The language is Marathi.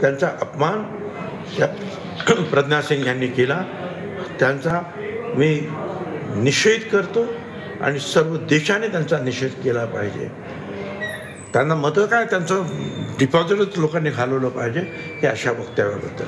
त्यांचा अपमान त्या प्रज्ञा सिंग यांनी केला. त्यांचा मी निषेध करतो आणि सर्व देशाने त्यांचा निषेध केला पाहिजे. त्यांना मतं काय? त्यांचं डिपॉझिटच लोकांनी घालवलं पाहिजे हे अशा वक्तव्याबद्दल.